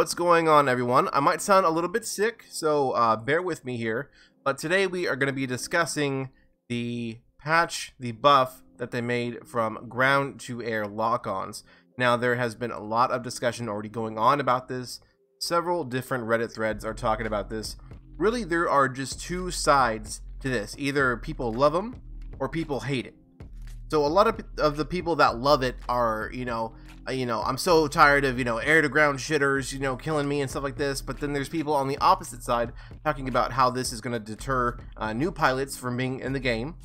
What's going on everyone? I might sound a little bit sick, so uh, bear with me here. But today we are going to be discussing the patch, the buff that they made from ground to air lock-ons. Now there has been a lot of discussion already going on about this. Several different Reddit threads are talking about this. Really there are just two sides to this. Either people love them or people hate it. So a lot of, of the people that love it are, you know, uh, you know, I'm so tired of, you know, air to ground shitters, you know, killing me and stuff like this. But then there's people on the opposite side talking about how this is going to deter uh, new pilots from being in the game.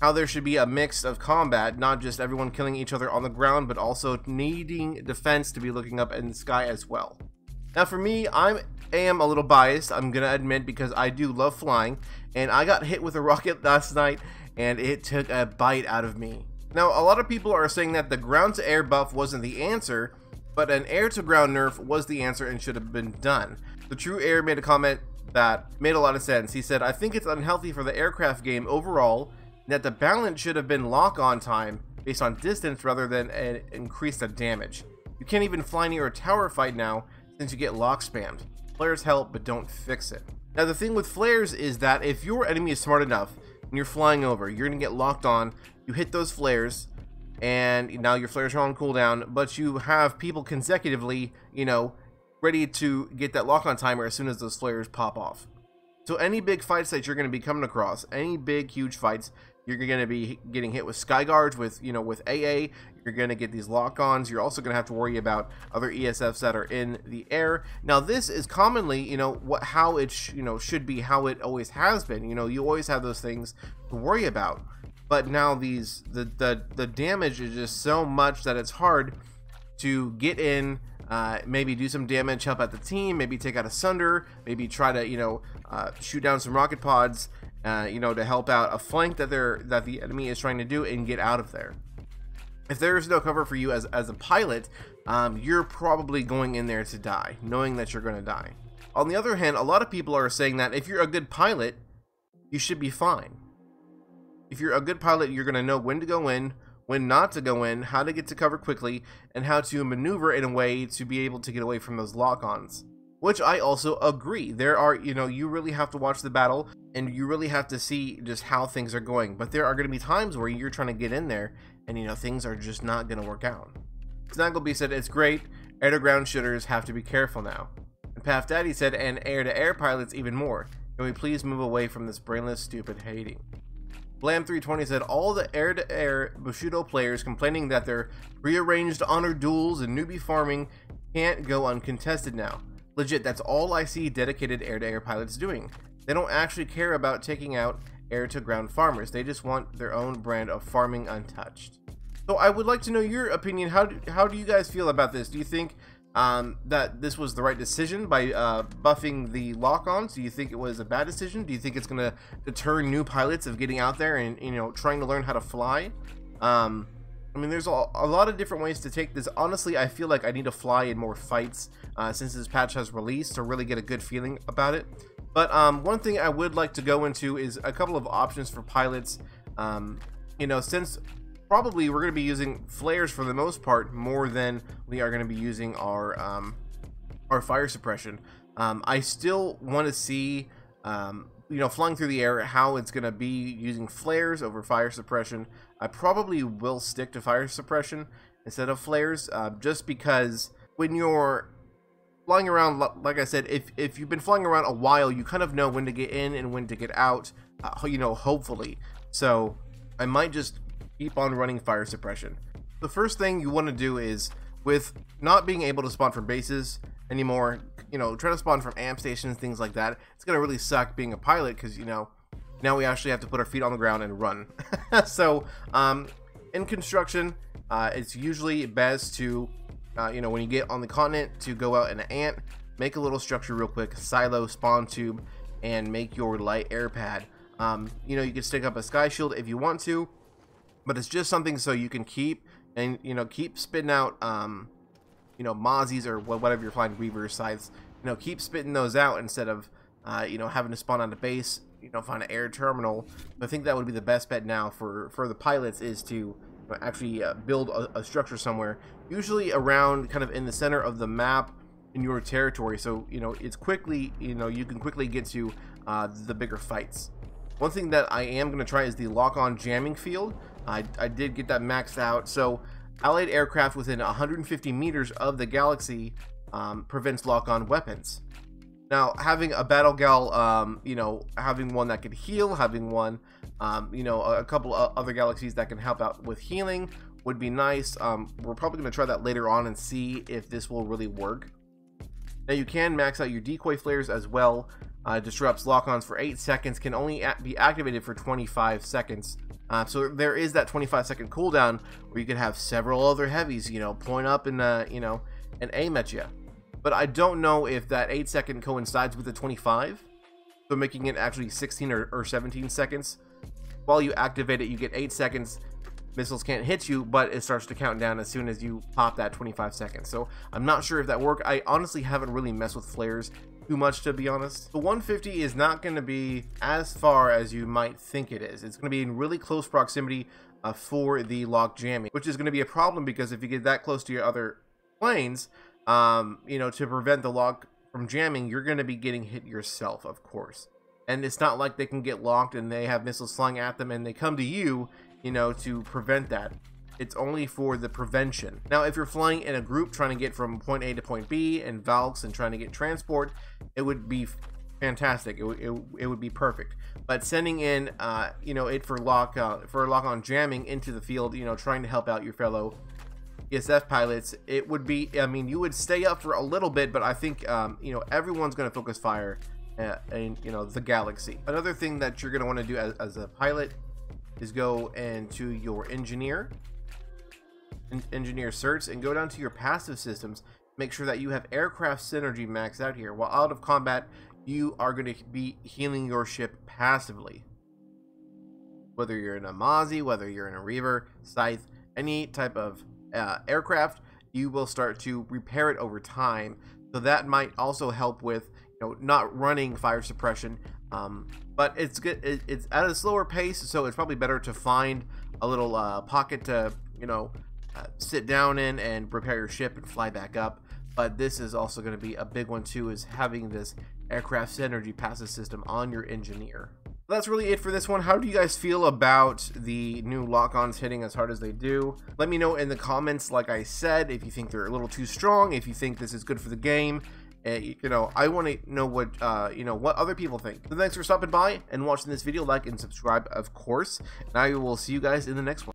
How there should be a mix of combat, not just everyone killing each other on the ground, but also needing defense to be looking up in the sky as well. Now for me, I am a little biased, I'm going to admit, because I do love flying. And I got hit with a rocket last night and it took a bite out of me. Now, a lot of people are saying that the ground to air buff wasn't the answer, but an air to ground nerf was the answer and should have been done. The True Air made a comment that made a lot of sense. He said, I think it's unhealthy for the aircraft game overall that the balance should have been lock on time based on distance rather than an increase of damage. You can't even fly near a tower fight now since you get lock spammed. Flares help, but don't fix it. Now the thing with flares is that if your enemy is smart enough and you're flying over, you're going to get locked on, you hit those flares, and now your flares are on cooldown, but you have people consecutively, you know, ready to get that lock-on timer as soon as those flares pop off. So any big fights that you're going to be coming across, any big, huge fights, you're going to be getting hit with sky guards, with, you know, with AA, you're going to get these lock-ons. You're also going to have to worry about other ESFs that are in the air. Now, this is commonly, you know, what how it, you know, should be, how it always has been. You know, you always have those things to worry about. But now these, the, the, the damage is just so much that it's hard to get in, uh, maybe do some damage, help out the team, maybe take out a Sunder, maybe try to, you know, uh, shoot down some rocket pods, uh, you know, to help out a flank that they're that the enemy is trying to do and get out of there if there is no cover for you as, as a pilot, um, you're probably going in there to die, knowing that you're going to die. On the other hand, a lot of people are saying that if you're a good pilot, you should be fine. If you're a good pilot, you're going to know when to go in, when not to go in, how to get to cover quickly, and how to maneuver in a way to be able to get away from those lock-ons. Which I also agree. There are, you know, you really have to watch the battle and you really have to see just how things are going. But there are going to be times where you're trying to get in there and you know things are just not going to work out. Snaggleby said it's great, air to ground shooters have to be careful now. And Paf Daddy said and air to air pilots even more. Can we please move away from this brainless stupid hating? Blam320 said all the air to air Bushido players complaining that their prearranged honor duels and newbie farming can't go uncontested now. Legit, that's all I see dedicated air to air pilots doing. They don't actually care about taking out air to ground farmers. They just want their own brand of farming untouched. So I would like to know your opinion. How do, how do you guys feel about this? Do you think um, that this was the right decision by uh, buffing the lock-ons? Do you think it was a bad decision? Do you think it's going to deter new pilots of getting out there and you know trying to learn how to fly? Um, I mean, there's a, lot of different ways to take this. Honestly, I feel like I need to fly in more fights uh, since this patch has released to really get a good feeling about it. But um, one thing I would like to go into is a couple of options for pilots. Um, you know, since probably we're going to be using flares for the most part more than we are going to be using our um, our fire suppression. Um, I still want to see, um, you know, flying through the air how it's going to be using flares over fire suppression. I probably will stick to fire suppression instead of flares, uh, just because when you're flying around, like I said, if, if you've been flying around a while, you kind of know when to get in and when to get out, uh, you know, hopefully. So I might just keep on running fire suppression. The first thing you want to do is, with not being able to spawn from bases anymore, you know, try to spawn from amp stations, things like that. It's to really suck being a pilot because, you know, now we actually have to put our feet on the ground and run. so, um, in construction, uh, it's usually best to uh, you know, when you get on the continent to go out in an ant, make a little structure real quick, silo, spawn tube, and make your light air pad. Um, you know, you can stick up a sky shield if you want to, but it's just something so you can keep and you know keep spitting out um, you know mozzies or whatever you're flying reavers scythes. You know, keep spitting those out instead of uh, you know having to spawn on a base. You know, find an air terminal. I think that would be the best bet now for for the pilots is to actually uh, build a, a, structure somewhere, usually around kind of in the center of the map in your territory. So you know it's quickly you know you can quickly get to uh, the bigger fights. One thing that I am going to try is the lock-on jamming field. I, I did get that maxed out. So allied aircraft within 150 meters of the galaxy um, prevents lock-on weapons. Now, having a battle gal, um, you know, having one that could heal, having one, um, you know, a, couple of other galaxies that can help out with healing would be nice. Um, we're probably going to try that later on and see if this will really work. Now, you can max out your decoy flares as well. Uh, disrupts lock-ons for 8 seconds, can only be activated for 25 seconds. Uh, so there is that 25 second cooldown where you could have several other heavies, you know, point up and, uh, you know, and aim at you. But I don't know if that 8 second coincides with the 25. So making it actually 16 or, or 17 seconds. While you activate it, you get 8 seconds. Missiles can't hit you, but it starts to count down as soon as you pop that 25 seconds. So I'm not sure if that worked. I honestly haven't really messed with flares too much to be honest. The 150 is not going to be as far as you might think it is. It's going to be in really close proximity uh, for the lock jamming, which is going to be a problem because if you get that close to your other planes, um, you know, to prevent the lock from jamming, you're going to be getting hit yourself, of course. And it's not like they can get locked and they have missiles flying at them and they come to you, you know, to prevent that. It's only for the prevention. Now, if you're flying in a group trying to get from point A to point B and Valks and trying to get transport, it would be fantastic. It, it, it would be perfect. But sending in, uh, you know, it for lock uh, for lock on jamming into the field, you know, trying to help out your fellow ESF pilots, it would be, I mean, you would stay up for a little bit, but I think, um, you know, everyone's going to focus fire uh, in, you know, the galaxy. Another thing that you're going to want to do as, as, a pilot is go into your engineer, engineer certs, and go down to your passive systems. Make sure that you have aircraft synergy maxed out here. While out of combat, you are going to be healing your ship passively. Whether you're in a Mozzie, whether you're in a Reaver, Scythe, any type of uh, aircraft, you will start to repair it over time. So that might also help with you know not running fire suppression. Um, but it's good. It, it's at a slower pace, so it's probably better to find a little uh, pocket to you know uh, sit down in and repair your ship and fly back up. But this is also going to be a big one too, is having this aircraft synergy passive system on your engineer that's really it for this one. How do you guys feel about the new lock-ons hitting as hard as they do? Let me know in the comments, like I said, if you think they're a little too strong, if you think this is good for the game. Uh, you know, I want to know what, uh, you know, what other people think. So thanks for stopping by and watching this video. Like and subscribe, of course. And I will see you guys in the next one.